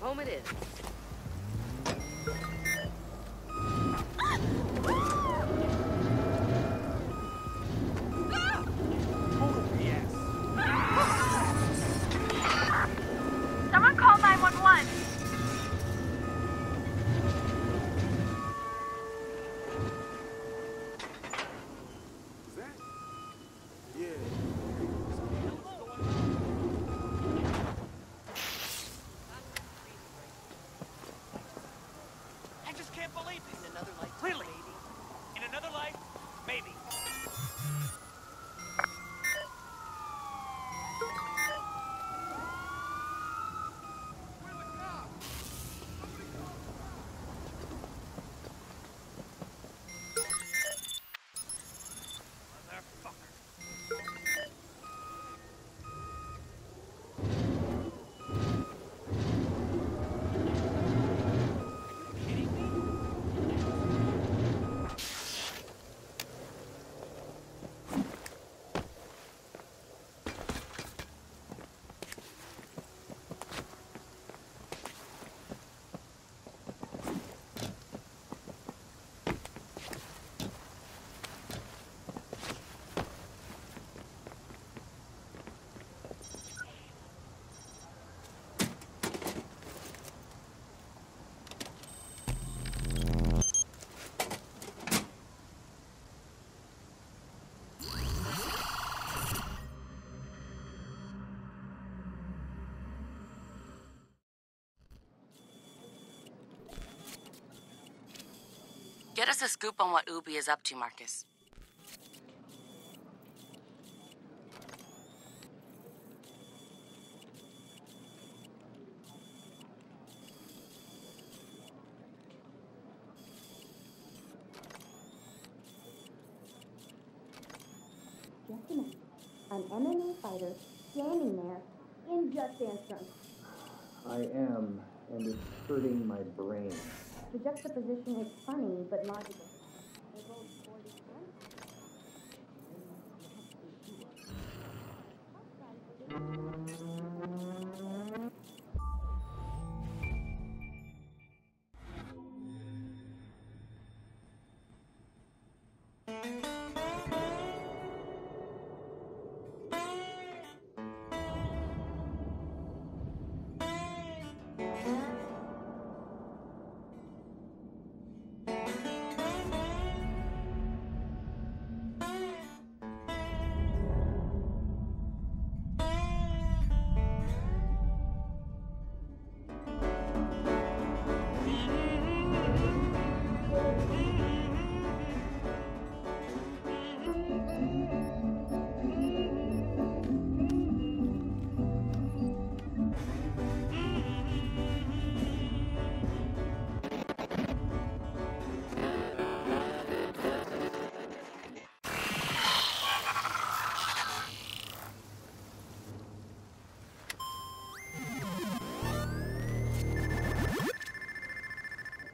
home it is. Believe this. Another life, Clearly. Get us a scoop on what Ubi is up to, Marcus. Just a minute. An MMA fighter standing there in Just Dance trunks. I am, and it's hurting my brain. The juxtaposition is funny but logical.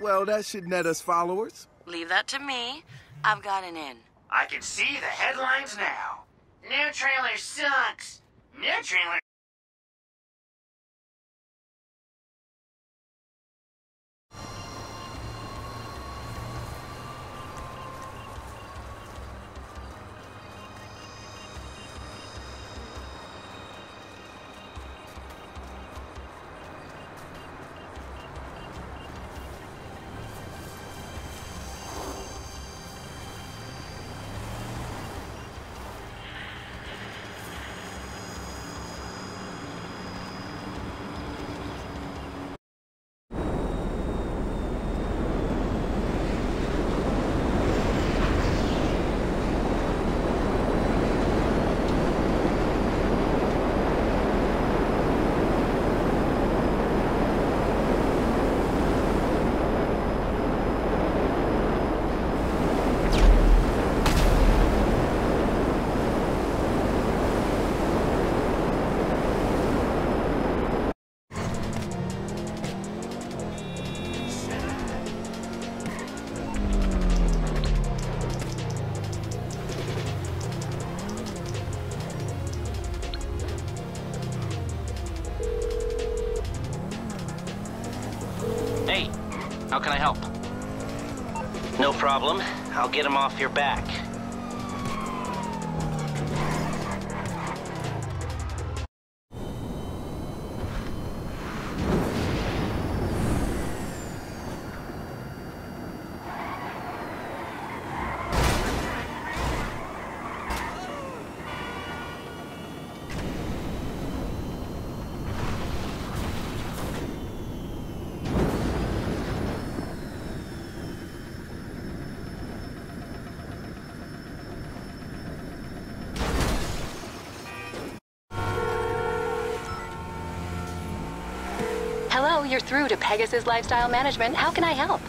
Well, that should net us followers. Leave that to me. I've got an in. I can see the headlines now. New trailer sucks. New trailer. How can I help? No problem. I'll get him off your back. Hello, you're through to Pegasus Lifestyle Management. How can I help?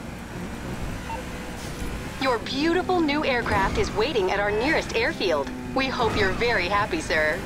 Your beautiful new aircraft is waiting at our nearest airfield. We hope you're very happy, sir.